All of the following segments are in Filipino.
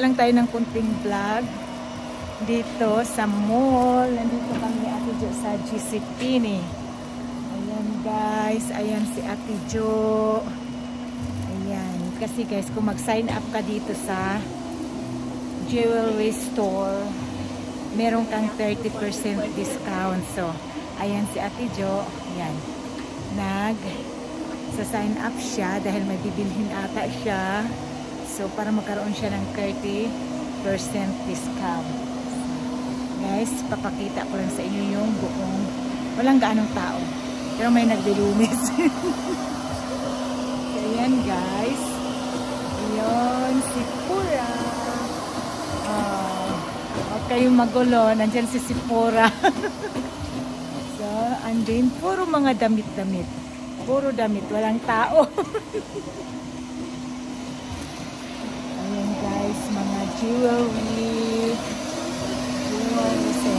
lang tayo ng kunting vlog dito sa mall. Nandito kami Ate Jo sa GC Pini. Ayan guys, ayan si Ate Jo. Ayan, kasi guys kung mag-sign up ka dito sa jewelry store, meron kang 30% discount. So, ayan si Ate Jo. Ayan, nag sa sign up siya dahil may ata siya. So, para magkaroon siya ng 30% discount. Guys, papakita ko lang sa inyo yung buong, walang gaanong tao. Pero may nagdilumis. so, ayan guys. Ayun, si Pura. Uh, huwag kayong magulo. Nandyan si Sipura. so, andin, puro mga damit-damit. Puro damit, walang tao. Ayan guys, mga jewelry. Jewelry. So,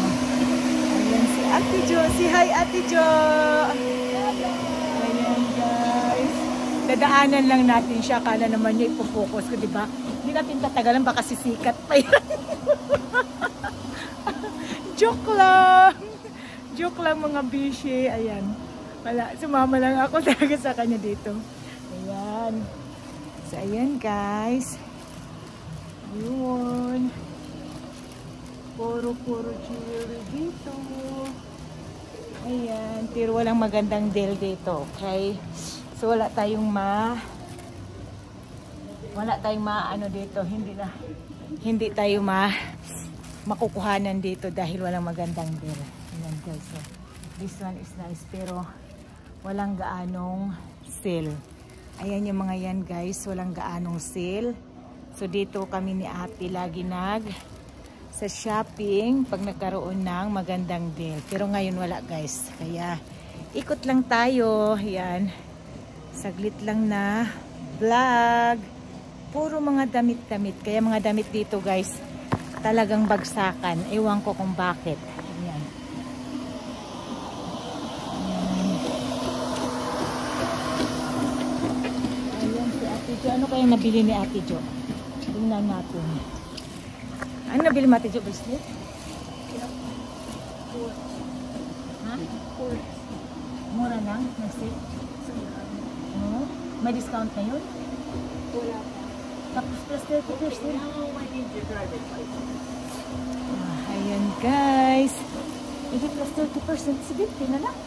ayan si Ate Jo. Si hi Ate Jo. Ayan guys. Dadaanan lang natin siya. Kala naman niya ipopokus ko, di ba? Hindi natin tatagalan, baka sisikat pa yan. Joke lang. Joke lang mga bishi. Ayan. Wala, sumama lang ako talaga sa kanya dito. Ayan. So, ayan guys. Yun. Puro-puro jewelry dito. Ayan. Pero walang magandang deal dito. Okay? So, wala tayong ma... Wala tayong ma... Ano dito. Hindi na... Hindi tayo ma... Makukuhanan dito dahil walang magandang deal. Ayan guys. So, this one is nice. Pero, walang gaanong sale. Ayan yung mga yan guys. Walang gaanong sale. So dito kami ni ate lagi nag sa shopping pag nagkaroon ng magandang deal. Pero ngayon wala guys. Kaya ikot lang tayo. Yan. Saglit lang na vlog. Puro mga damit-damit. Kaya mga damit dito guys talagang bagsakan. Ewan ko kung bakit. Yan. Ayan si Ate. Ano kaya nabili ni Ate Jo? Tingnan natin. Ano nabili mo Ate Jo bracelet? Ha? Mura lang? Nasi? Oo. May discount na yun? Wala pa. Tapos plus 30%. Now I need your driver's license. Ah, ayan guys. Hindi plus 30%. Sige, na lang.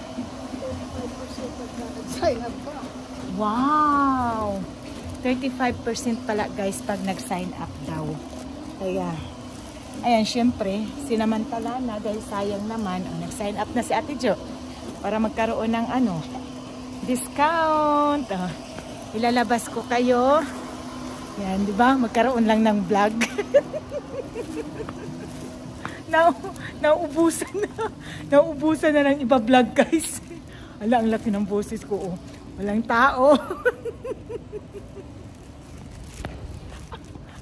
35% pagka nag-sign up ka. Wow! 35% pala guys pag nag-sign up daw. Kaya, ayan, syempre, sinamantala na dahil sayang naman ang nag-sign up na si Ate Jo para magkaroon ng ano, discount. Oh, ilalabas ko kayo. Yan, di ba? Magkaroon lang ng vlog. na nauubusan na. Nauubusan na ng iba vlog guys. Ala, ang laki ng boses ko. Oh. Walang tao.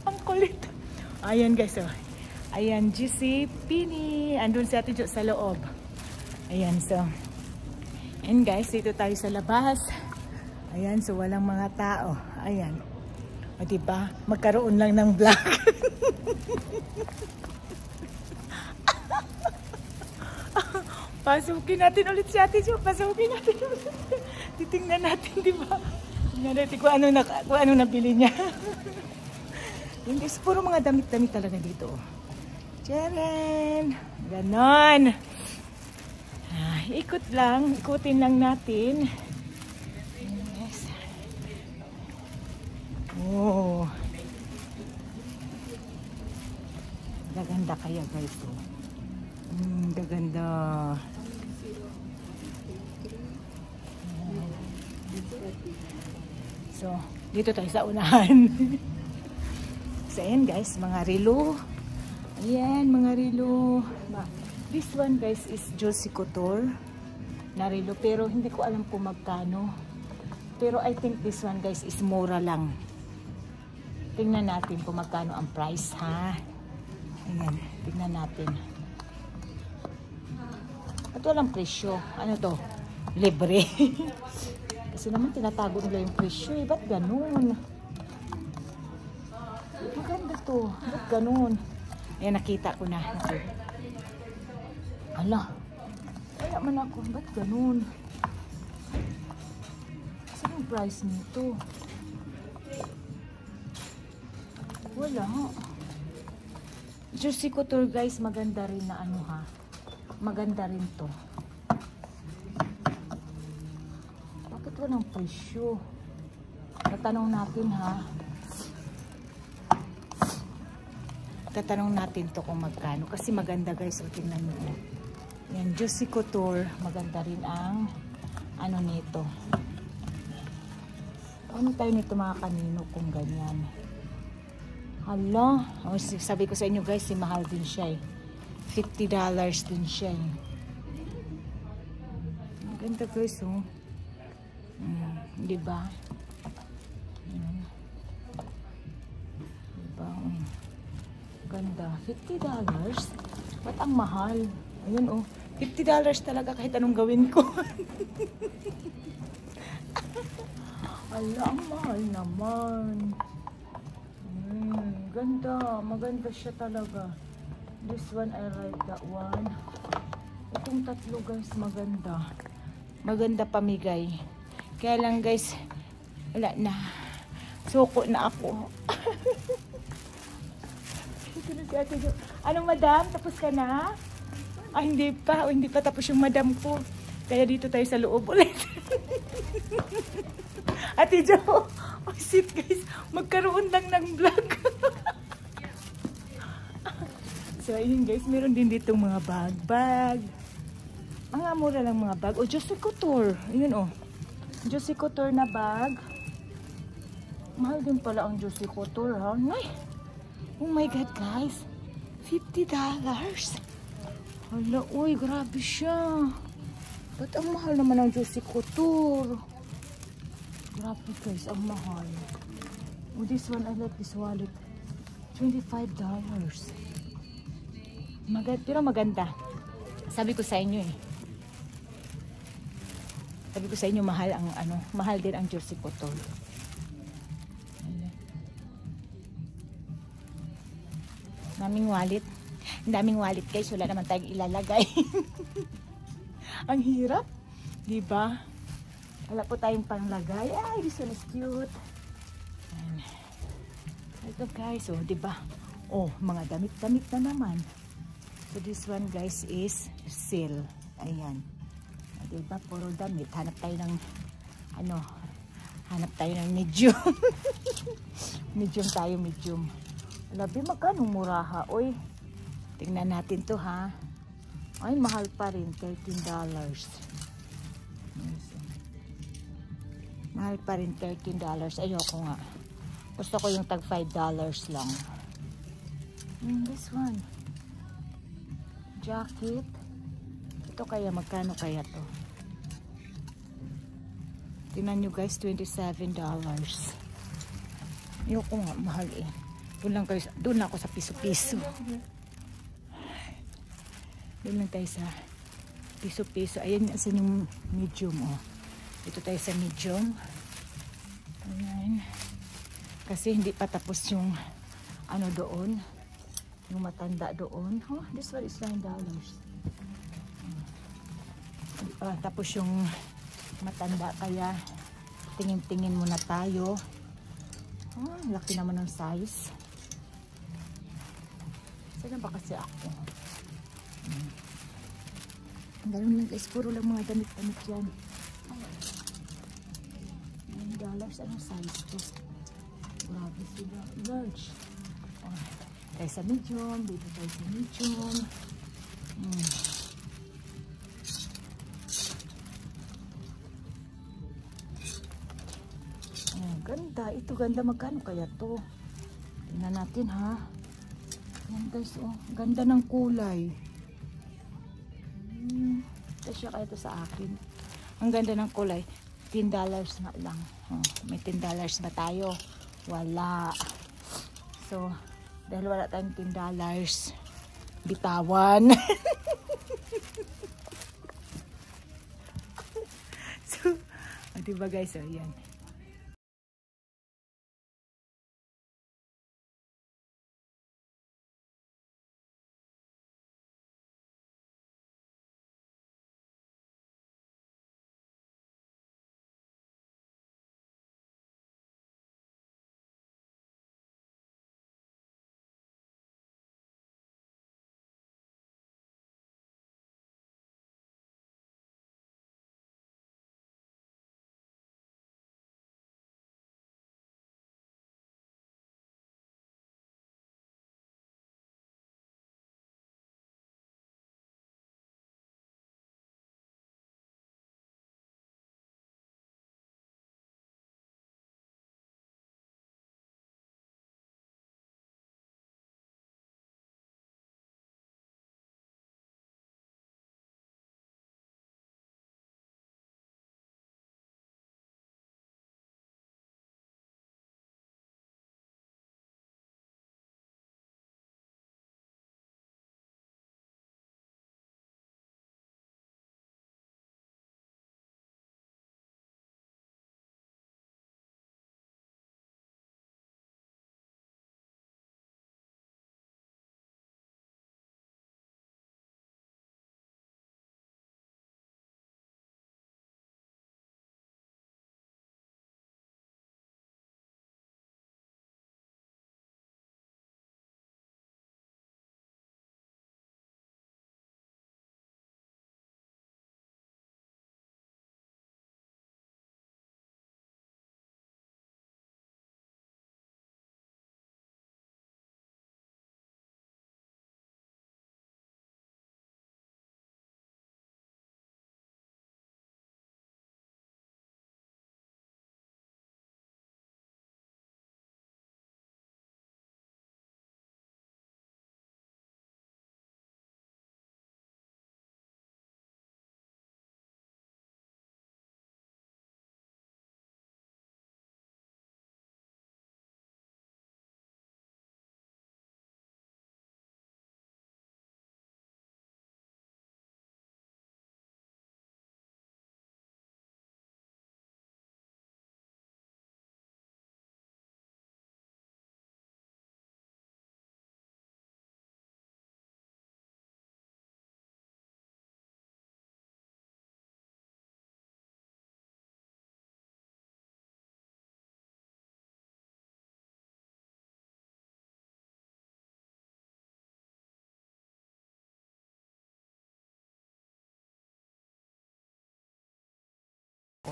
ang kulit. Ayan guys. Oh. Ayan, GC Pini. Andun si Ate Jo sa loob. Ayan, so. And guys, dito tayo sa labas. Ayan, so walang mga tao. Ayan. O diba? Magkaroon lang ng vlog. Pasukin natin ulit si Ate Jo. Pasukin natin ulit. Titingnan natin, di ba? Tingnan natin kung ano, na, kung ano nabili niya. Guys, puro mga damit-damit talaga dito. Jaren! Ganon! Ah, ikot lang. Ikutin lang natin. Yes. Oh. Gaganda kaya guys. Oh. Mm, gaganda. So, dito tayo sa unahan. so, ayan guys, mga relo. Ayan, mga relo. This one guys is Josie Couture na relo. Pero hindi ko alam kung magkano. Pero I think this one guys is mura lang. Tingnan natin kung magkano ang price ha. Ayan, tingnan natin. At walang presyo. Ano to? Libre. Kasi naman tinatago nila yung presyo eh. Ba't ganun? To? Ba't ganun? Ayan, nakita ko na. Okay. Ala. Kaya man ako. Ba't ganun? Saan yung price nito? Wala. Juicy Couture guys, maganda rin na ano ha. Maganda rin to. Bakit walang presyo? Tatanong natin ha. Tatanong natin to kung magkano. Kasi maganda guys. O tingnan nyo. Yan, Juicy Couture. Maganda rin ang ano nito. Ano tayo nito mga kanino kung ganyan? Hala. Si- sabi ko sa inyo guys, si mahal din siya eh. $50 din siya eh. Maganda guys oh. Mm, di ba? Mm. Ganda. $50? Ba't ang mahal? Ayun oh. $50 talaga kahit anong gawin ko. Ala, ang mahal naman. Mm, ganda. Maganda siya talaga. This one, I like that one. Itong tatlo guys, maganda. Maganda pamigay. Kaya lang guys, wala na. Suko na ako. Si Ate Jo. Ano madam? Tapos ka na? Ah, hindi pa. O, hindi pa tapos yung madam ko. Kaya dito tayo sa loob ulit. Ate Jo, oh shit guys, magkaroon lang ng vlog. so ayun guys, meron din ditong mga bag-bag. Mga mura lang mga bag. O, Josie Couture. Ayun oh. Josie Couture na bag. Mahal din pala ang Josie Couture ha. Ay, oh my god guys. $50. Hala, uy, grabe siya. Ba't ang mahal naman ang Josie Couture? Grabe guys, ang mahal. Oh, this one, I like this wallet. $25. Maganda, pero maganda. Sabi ko sa inyo eh. Sabi ko sa inyo, mahal ang ano, mahal din ang Josie Couture. Daming wallet. Daming wallet guys, wala naman tayong ilalagay. ang hirap. ba? Wala po tayong panglagay. Ay, this one is cute. Ayan. Ito guys, oh, ba? Oh, mga damit-damit na naman. So this one guys is sale. Ayan. Ah, 'Di ba? Puro damit. Hanap tayo ng ano, hanap tayo ng medium. medium tayo, medium. Labi, magkano muraha? Oy, tingnan natin to ha. Ay, mahal pa rin. $13. Yes. Mahal pa rin $13. Ayoko nga. Gusto ko yung tag $5 lang. Mm, this one. Jacket. Ito kaya, magkano kaya to? Tingnan nyo guys, $27. Ayoko nga, mahal eh. Doon lang, kayo, doon ako sa piso-piso. Doon lang tayo sa piso-piso. Ayan, asan yung medium, oh. Dito tayo sa medium. Ayan. Kasi hindi pa tapos yung ano doon. Yung matanda doon. Oh, this one is $9. Ah, tapos yung matanda kaya tingin-tingin muna tayo. Oh, laki naman ng size. Saan ba kasi ako? Hmm. Ganun lang guys, puro lang mga damit-damit yan. Nine dollars, anong size to? Grabe sila. Large. Oh, tayo sa medium, dito tayo sa medium. Hmm. Ayan, ganda. Ito ganda. Magkano kaya to? Tingnan natin ha. Ayan guys, oh. Ganda ng kulay. Hmm. Ito siya kaya to sa akin. Ang ganda ng kulay. $10 nga lang. Oh, may $10 ba tayo? Wala. So, dahil wala tayong $10, bitawan. so, oh, diba guys, oh, yan.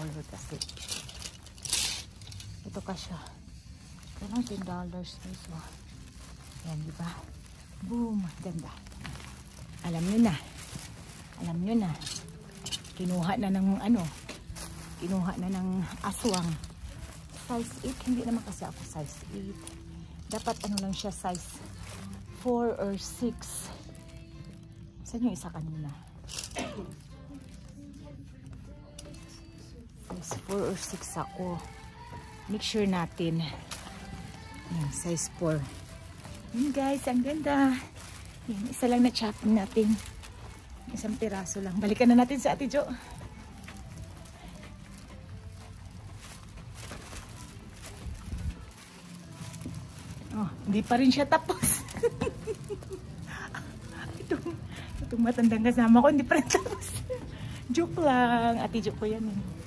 Color kasi. Ito ka siya. Kailang $10 guys. Oh. Yan, di ba? Boom! Ganda. Alam nyo na. Alam nyo na. Kinuha na ng ano. Kinuha na ng aswang. Size 8. Hindi naman kasi ako size 8. Dapat ano lang siya size 4 or 6. Saan yung isa kanina? Size 4 or 6 ako. Make sure natin. Yan, size 4. Yun guys, ang ganda. Yan, isa lang na chopping natin. Isang piraso lang. Balikan na natin sa Ate Jo. Oh, hindi pa rin siya tapos. itong, itong matandang kasama ko, hindi pa rin tapos. Joke lang. Ate Jo ko yan eh.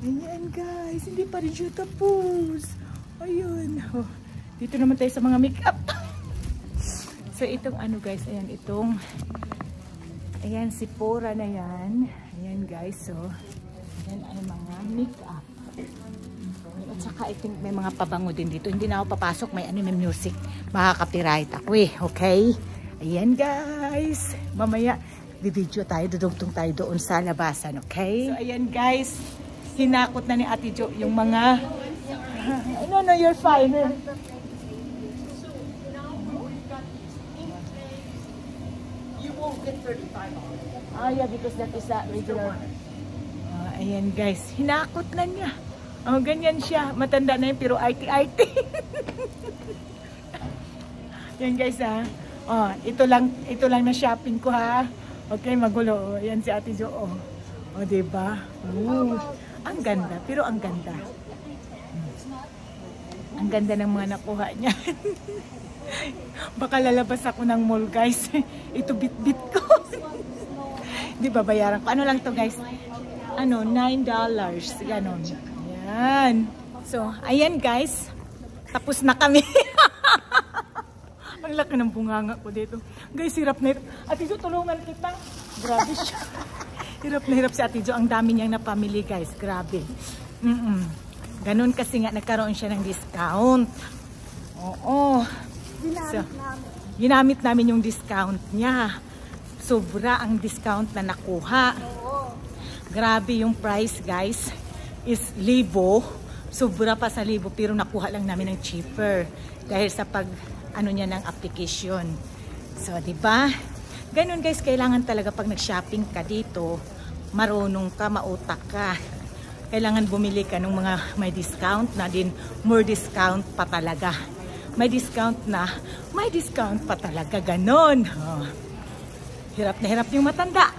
Oh. Ayan guys, hindi pa rin siya tapos. Ayun. Oh. Dito naman tayo sa mga makeup. so itong ano guys, ayan itong ayan si Pora na yan. Ayan guys, so ayan ay mga makeup. At saka I think may mga pabango din dito. Hindi na ako papasok, may ano may music. Makaka-copyright ako eh, okay? Ayan guys. Mamaya video tayo, dudugtong tayo doon sa labasan, okay? So ayan guys, hinakot na ni Ate Jo yung mga no, no, you're fine. You won't get 35 on it. Ah, yeah, because that is a regular. Ah, ayan guys, hinakot na niya. Oh, ganyan siya. Matanda na yun, pero IT-IT. yan guys ha. Oh, ito lang, ito lang na shopping ko ha. Okay, magulo. Oh, Yan si Ate Jo. Oh, oh diba? Ooh, ang ganda, pero ang ganda. Ang ganda ng mga nakuha niya. Baka lalabas ako ng mall guys. Ito bit-bit ko. Di ba bayaran ko? Ano lang to guys? Ano, $9. Ganon. Ayan. So, ayan guys. Tapos na kami. Ang laki ng bunganga ko dito. Guys, hirap na hirap. Ate Jo, tulungan kita. Grabe siya. Hirap na hirap si Ate Jo. Ang dami niyang napamili guys. Grabe. Mm -mm. Ganon kasi nga nagkaroon siya ng discount. Oo. So, ginamit namin yung discount niya. Sobra ang discount na nakuha. Grabe yung price guys. Is libo. Sobra pa sa libo pero nakuha lang namin ng cheaper. Dahil sa pag ano niya ng application. So, di ba? Ganun guys, kailangan talaga pag nag-shopping ka dito, marunong ka, mautak ka. Kailangan bumili ka ng mga may discount na din, more discount pa talaga may discount na, may discount pa talaga, ganon. Oh. Hirap na hirap yung matanda.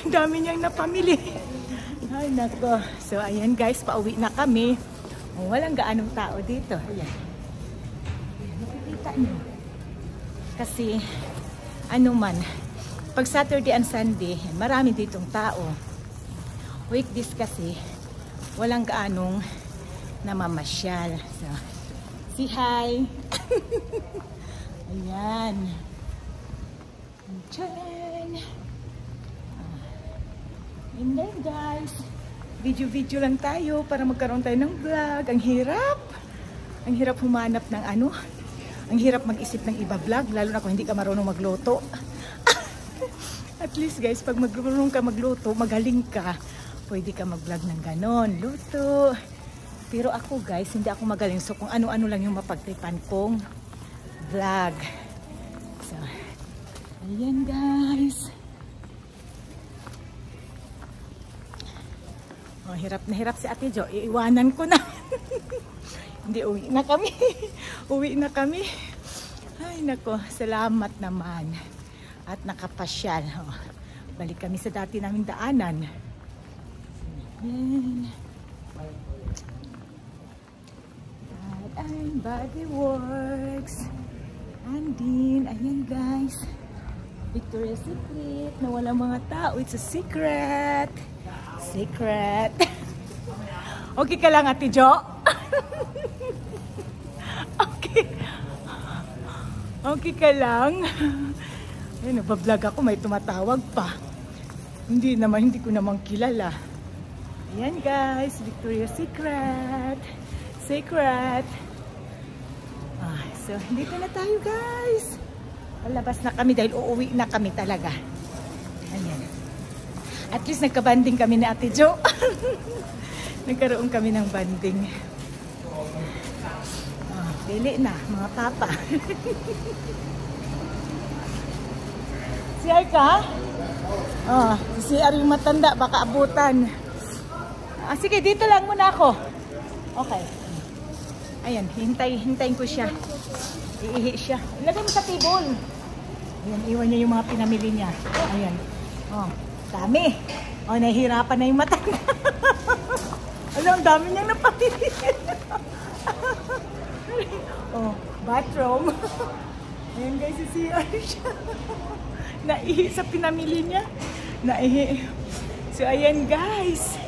Ang dami niyang napamili. Ay, nako. So, ayan guys, pauwi na kami. Oh, walang gaanong tao dito. Ayan. Ayan, nakikita niyo. Kasi, ano man, pag Saturday and Sunday, marami ditong tao. Weekdays kasi, walang gaanong namamasyal. So, say hi! Ayan. Diyan. And then guys, video-video lang tayo para magkaroon tayo ng vlog. Ang hirap. Ang hirap humanap ng ano. Ang hirap mag-isip ng iba vlog, lalo na kung hindi ka marunong magluto. At least guys, pag marunong ka magluto, magaling ka, pwede ka mag-vlog ng ganon. Luto. Pero ako guys, hindi ako magaling. So kung ano-ano lang yung mapagtripan kong vlog. So, ayan guys. Oh, hirap na hirap si Ate Jo. Iiwanan ko na. hindi, uwi na kami. uwi na kami. Ay nako, salamat naman. At nakapasyal. Oh, balik kami sa dati naming daanan. Ayan. and Body Works. Andin, ayan guys. Victoria's Secret na walang mga tao. It's a secret. Secret. okay ka lang, Ate Jo? Okay ka lang? Ayun, nagbablog ako. May tumatawag pa. Hindi naman, hindi ko naman kilala. Ayan guys, Victoria's Secret. Secret. Ah, so, dito na tayo guys. Palabas na kami dahil uuwi na kami talaga. Ayan. At least nagka-banding kami ni Ate Jo. Nagkaroon kami ng banding. Dili na, mga papa. CR ka? Oh, si CR yung matanda, baka abutan. Ah, sige, dito lang muna ako. Okay. Ayan, hintay, hintayin ko siya. Iihi siya. Ilagay mo sa table. Ayan, iwan niya yung mga pinamili niya. Ayan. Oh, dami. Oh, nahihirapan na yung mata. Alam, dami niyang napamili. oh, bathroom. Ayan guys, si CR siya. Naihi sa pinamili niya. Naihi. So, ayan guys.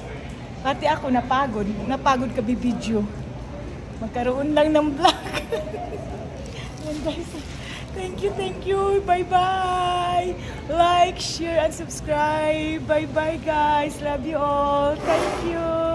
Pati ako napagod. Napagod ka video. Magkaroon lang ng vlog. ayan guys. Thank you, thank you. Bye-bye. Like, share, and subscribe. Bye-bye guys. Love you all. Thank you.